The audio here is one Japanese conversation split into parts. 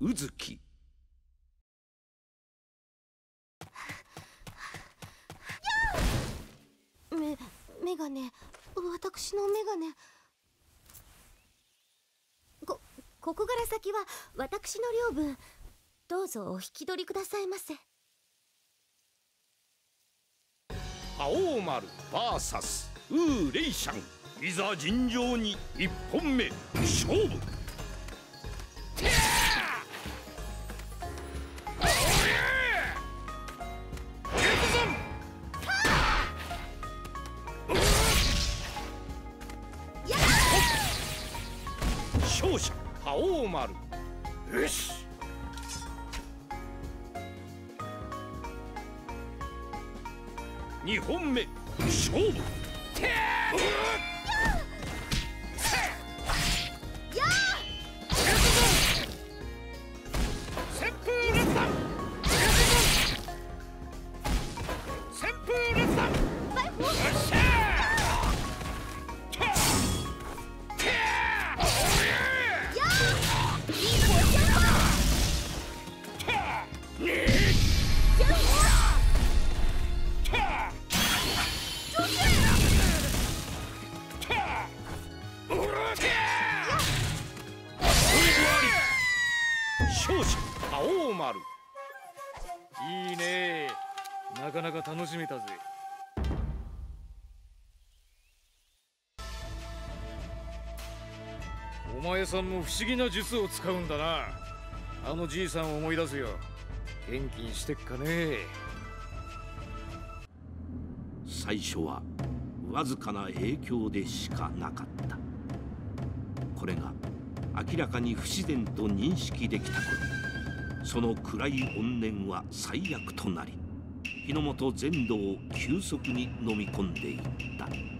う月き。めメガネ。私のメガネ。こここから先は私の領分。どうぞお引き取りくださいませ。青丸バーサスウーレイシャン。いざ尋常に一本目。勝負。勝者覇王丸。よし。2本目勝負。勝者覇王丸。いいね。なかなか楽しめたぜ。お前さんも不思議な術を使うんだな。あのじいさんを思い出すよ。元気にしてっかね。最初はわずかな影響でしかなかった。これが明らかに不自然と認識できた頃その暗い怨念は最悪となり日の本全土を急速に飲み込んでいった。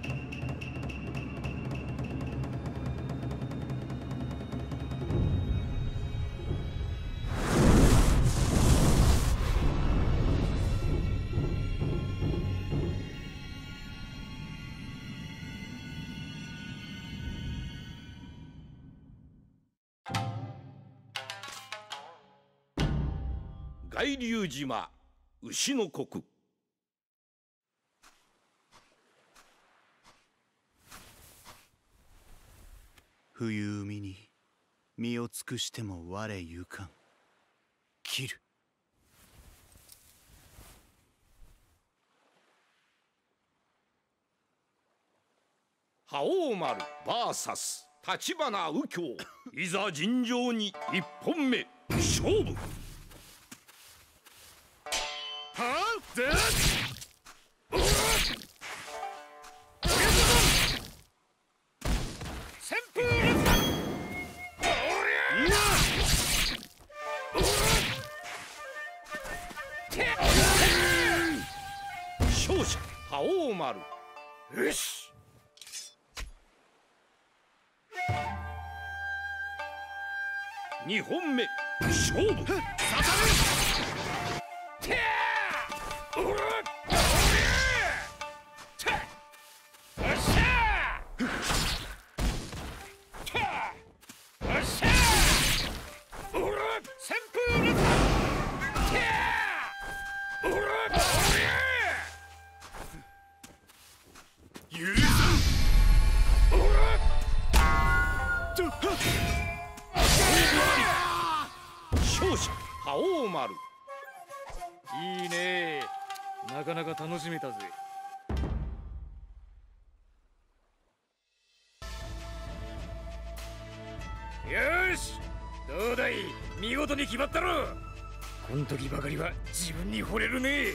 外流島牛の国。冬海に身を尽くしても我ゆかん。切る。覇王丸 VS 立花右京。いざ尋常に一本目。勝負勝者覇王丸。よし。二本目勝負。勝者覇王丸。いいね。なかなか楽しめたぜ。よしどうだい？見事に決まったろ。こん時ばかりは自分に惚れるね。